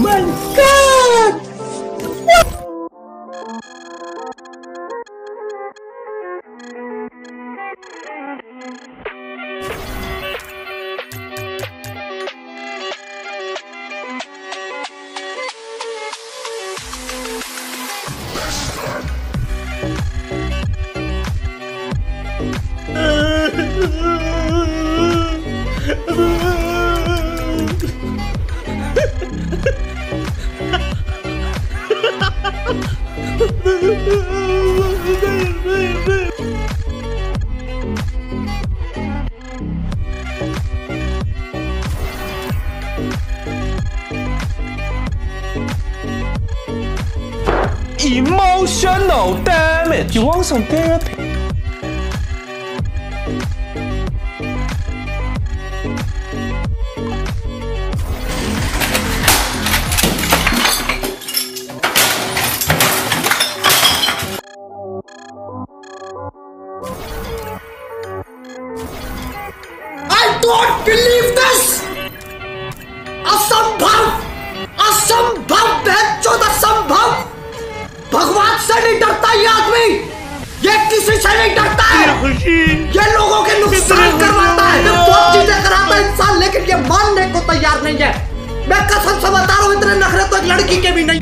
my god! Emotional damage. You want some therapy? Don't believe this! असंभव असंभव बेचौद असंभव। भगवान से नहीं डरता ये आदमी। ये किसी से नहीं डरता है। ये लोगों के नुकसान करवाता है। ये बहुत चीज़ें कराता है इंसान लेकिन ये मानने को तैयार नहीं है। मैं कसम से बता रहा हूँ इतने नखरे तो एक लड़की के भी नहीं।